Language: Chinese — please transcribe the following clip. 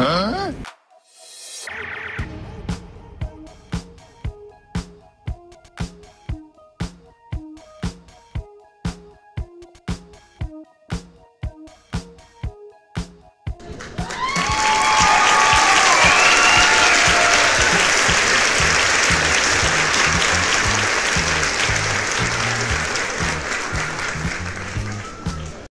嗯、